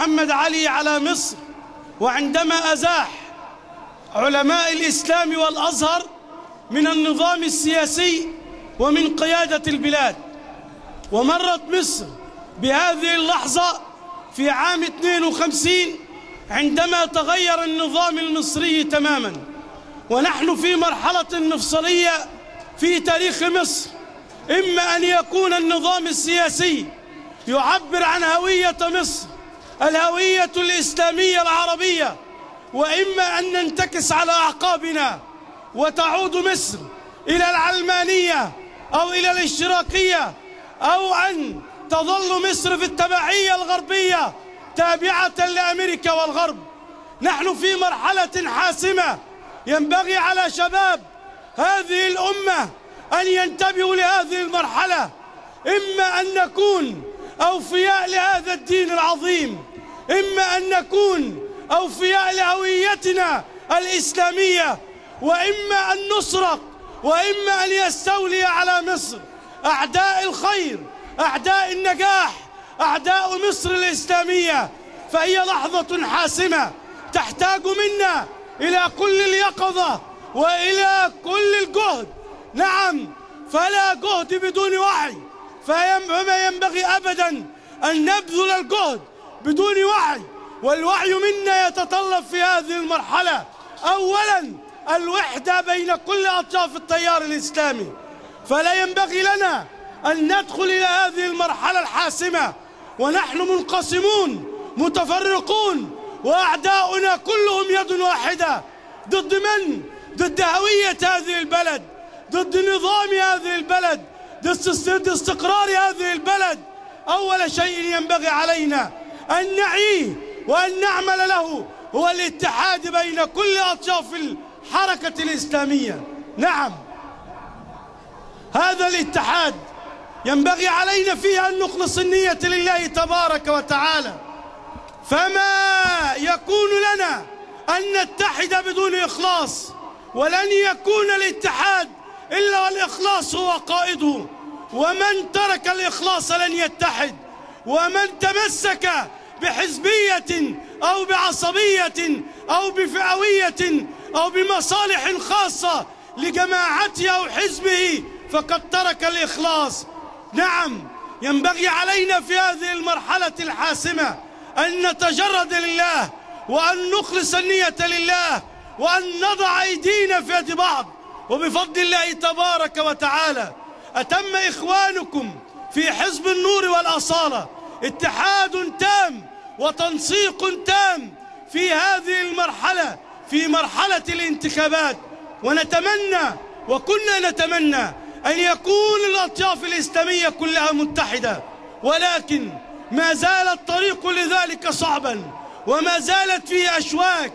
محمد علي على مصر وعندما أزاح علماء الإسلام والأزهر من النظام السياسي ومن قيادة البلاد. ومرت مصر بهذه اللحظة في عام 52 عندما تغير النظام المصري تماما. ونحن في مرحلة مفصلية في تاريخ مصر. إما أن يكون النظام السياسي يعبر عن هوية مصر الهوية الإسلامية العربية وإما أن ننتكس على أعقابنا وتعود مصر إلى العلمانية أو إلى الاشتراكية أو أن تظل مصر في التبعية الغربية تابعة لأمريكا والغرب. نحن في مرحلة حاسمة ينبغي على شباب هذه الأمة أن ينتبهوا لهذه المرحلة إما أن نكون أوفياء لهذا الدين العظيم إما أن نكون أوفياء لهويتنا الإسلامية وإما أن نسرق وإما أن يستولي على مصر. أعداء الخير أعداء النجاح أعداء مصر الإسلامية فهي لحظة حاسمة تحتاج منا إلى كل اليقظة وإلى كل الجهد. نعم فلا جهد بدون وعي فما ينبغي أبدا أن نبذل الجهد بدون وعي والوعي منا يتطلب في هذه المرحلة. أولا الوحدة بين كل أطراف التيار الإسلامي. فلا ينبغي لنا أن ندخل إلى هذه المرحلة الحاسمة. ونحن منقسمون متفرقون وأعداؤنا كلهم يد واحدة. ضد من؟ ضد هوية هذه البلد. ضد نظام هذه البلد. ضد استقرار هذه البلد أول شيء ينبغي علينا أن نعيه وأن نعمل له هو الاتحاد بين كل أطراف الحركة الإسلامية. نعم. هذا الاتحاد ينبغي علينا فيه أن نخلص النية لله تبارك وتعالى. فما يكون لنا أن نتحد بدون إخلاص ولن يكون الاتحاد إلا والإخلاص هو قائده. ومن ترك الإخلاص لن يتحد. ومن تمسك بحزبية أو بعصبية أو بفئوية أو بمصالح خاصة لجماعته أو حزبه فقد ترك الإخلاص. نعم ينبغي علينا في هذه المرحلة الحاسمة أن نتجرد لله وأن نخلص النية لله وأن نضع أيدينا في يد بعض. وبفضل الله تبارك وتعالى أتم إخوانكم في حزب النور والأصالة اتحاد تام وتنسيق تام في هذه المرحلة في مرحلة الانتخابات. ونتمنى وكنا نتمنى أن يكون الأطياف الإسلامية كلها متحدة ولكن ما زال الطريق لذلك صعبا وما زالت فيه أشواك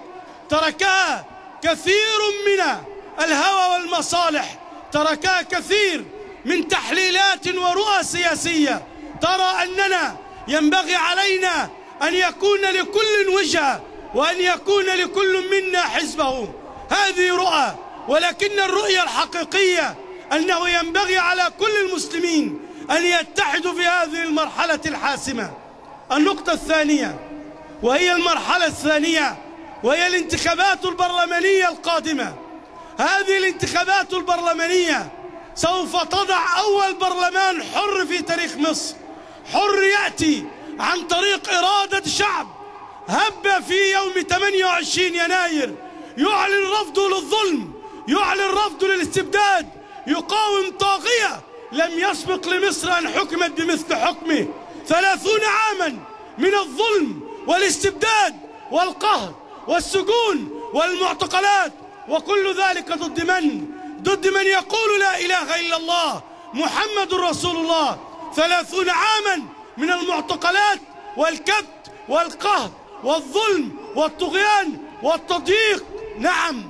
تركها كثير من الهوى والمصالح تركها كثير من تحليلات ورؤى سياسية. ترى أننا ينبغي علينا أن يكون لكل وجهة وأن يكون لكل منا حزبه. هذه رؤى ولكن الرؤية الحقيقية أنه ينبغي على كل المسلمين أن يتحدوا في هذه المرحلة الحاسمة. النقطة الثانية وهي المرحلة الثانية وهي الانتخابات البرلمانية القادمة. هذه الانتخابات البرلمانية سوف تضع أول برلمان حر في تاريخ مصر. حر يأتي عن طريق إرادة شعب. هب في يوم 28 يناير يعلن رفضه للظلم يعلن رفضه للاستبداد يقاوم طاغية لم يسبق لمصر أن حكمت بمثل حكمه. ثلاثون عاما من الظلم والاستبداد والقهر والسجون والمعتقلات وكل ذلك ضد من؟ ضد من يقول لا إله إلا الله محمد رسول الله. ثلاثون عاما من المعتقلات والكبت والقهر والظلم والطغيان والتضييق. نعم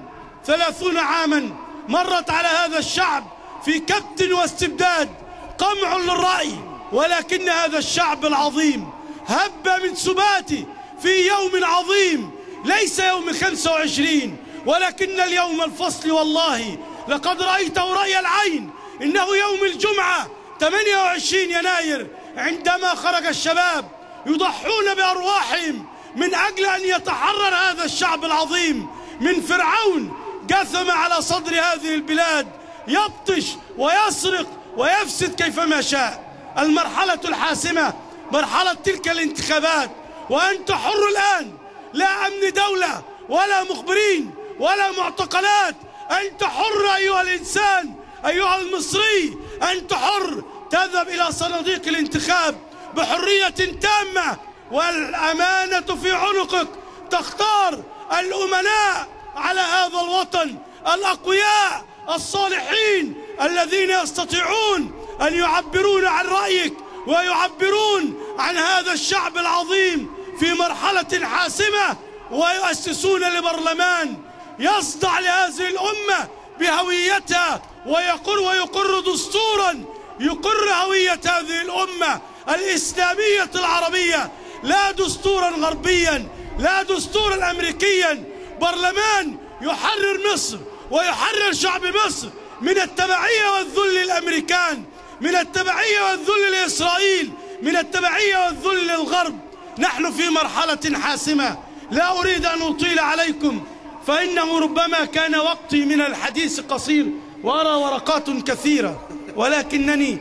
ثلاثون عاما مرت على هذا الشعب في كبت واستبداد قمع للرأي ولكن هذا الشعب العظيم هب من سباته في يوم عظيم ليس يوم 25 ولكن اليوم الفصل والله لقد رأيته رأي العين. إنه يوم الجمعة 28 يناير عندما خرج الشباب يضحون بأرواحهم من أجل أن يتحرر هذا الشعب العظيم من فرعون. جثم على صدر هذه البلاد يبطش ويسرق ويفسد كيفما شاء. المرحلة الحاسمة مرحلة تلك الانتخابات. وأنت حر الآن لا أمن دولة ولا مخبرين. ولا معتقلات. أنت حر أيها الإنسان أيها المصري أنت حر. تذهب إلى صناديق الانتخاب بحرية تامة والأمانة في عنقك. تختار الأمناء على هذا الوطن الأقوياء الصالحين الذين يستطيعون أن يعبرون عن رأيك ويعبرون عن هذا الشعب العظيم في مرحلة حاسمة ويؤسسون لبرلمان. يصدع لهذه الأمة بهويتها ويقر ويقر دستورا يقر هوية هذه الأمة الإسلامية العربية لا دستورا غربيا لا دستورا أمريكيا. برلمان يحرر مصر ويحرر شعب مصر من التبعية والذل للأمريكان من التبعية والذل لإسرائيل من التبعية والذل للغرب. نحن في مرحلة حاسمة. لا أريد أن أطيل عليكم. فإنه ربما كان وقتي من الحديث قصير وأرى ورقات كثيرة ولكنني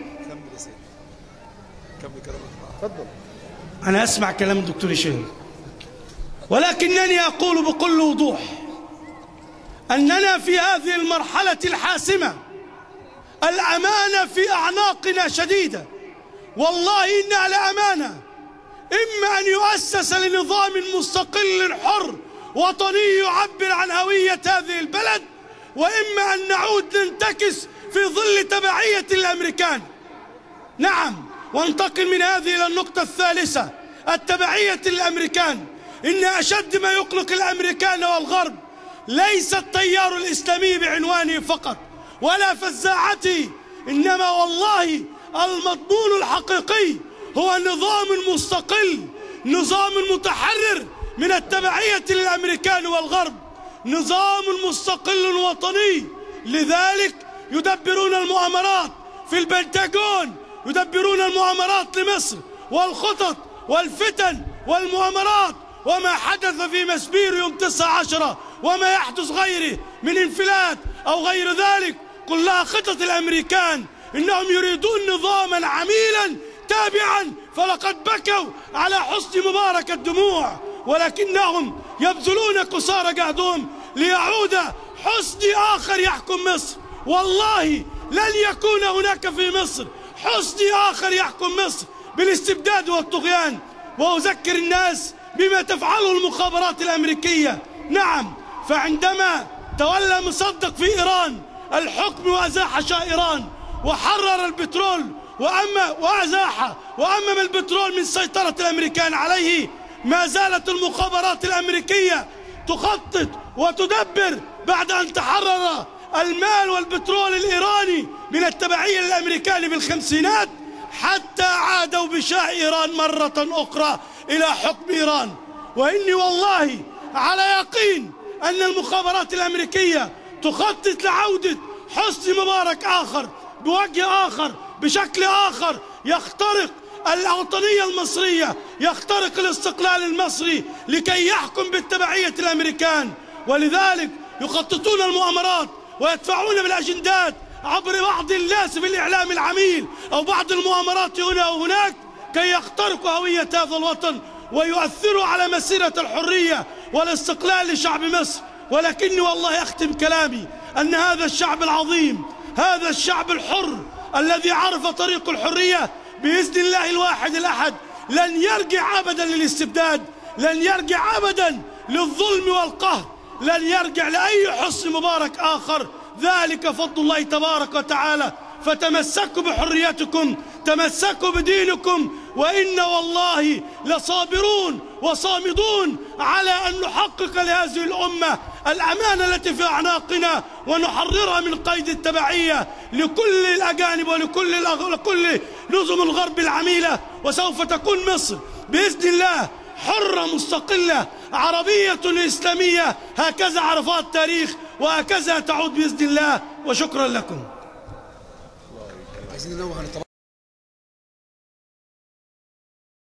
أنا أسمع كلام الدكتور هشام. ولكنني أقول بكل وضوح أننا في هذه المرحلة الحاسمة الأمانة في أعناقنا شديدة. والله إنها لأمانة إما أن يؤسس لنظام مستقل حر وطني يعبر عن هوية هذه البلد وإما أن نعود ننتكس في ظل تبعية الأمريكان. نعم وانتقل من هذه إلى النقطة الثالثة التبعية للأمريكان إن أشد ما يقلق الأمريكان والغرب ليس التيار الإسلامي بعنوانه فقط ولا فزاعته إنما والله المضمون الحقيقي هو نظام مستقل نظام متحرر من التبعية للأمريكان والغرب. نظام مستقل وطني. لذلك يدبرون المؤامرات في البنتاجون يدبرون المؤامرات لمصر والخطط والفتن والمؤامرات. وما حدث في مسبير يوم 19 وما يحدث غيره من انفلات أو غير ذلك. كلها خطط الأمريكان. إنهم يريدون نظاما عميلا تابعا. فلقد بكوا على حسن مبارك الدموع. ولكنهم يبذلون قصارى قعدهم ليعود حسن آخر يحكم مصر. والله لن يكون هناك في مصر حسن آخر يحكم مصر بالاستبداد والطغيان. وأذكر الناس بما تفعله المخابرات الأمريكية. نعم فعندما تولى مصدق في إيران الحكم وأزاح شاه إيران وحرر البترول وأما وأزاح وأمم البترول من سيطرة الأمريكان عليه ما زالت المخابرات الأمريكية تخطط وتدبر بعد أن تحرر المال والبترول الإيراني من التبعية للأمريكان بالخمسينات حتى عادوا بشاه إيران مرة أخرى إلى حكم إيران. وإني والله على يقين أن المخابرات الأمريكية تخطط لعودة حسني مبارك آخر بوجه آخر بشكل آخر يخترق الوطنية المصرية يخترق الاستقلال المصري لكي يحكم بالتبعية الأمريكان. ولذلك يخططون المؤامرات ويدفعون بالأجندات عبر بعض الناس في الإعلام العميل أو بعض المؤامرات هنا وهناك كي يخترقوا هوية هذا الوطن ويؤثروا على مسيرة الحرية والاستقلال لشعب مصر. ولكني والله أختم كلامي أن هذا الشعب العظيم هذا الشعب الحر الذي عرف طريق الحرية بإذن الله الواحد الأحد لن يرجع أبدا للاستبداد لن يرجع أبدا للظلم والقهر لن يرجع لأي حسن مبارك آخر. ذلك فضل الله تبارك وتعالى. فتمسكوا بحريتكم تمسكوا بدينكم وإن والله لصابرون وصامدون على أن نحقق لهذه الأمة الأمانة التي في أعناقنا ونحررها من قيد التبعية لكل الأجانب ولكل لكل نظم الغرب العميلة وسوف تكون مصر بإذن الله حرة مستقلة عربية إسلامية. هكذا عرفها التاريخ وهكذا تعود بإذن الله. وشكرا لكم.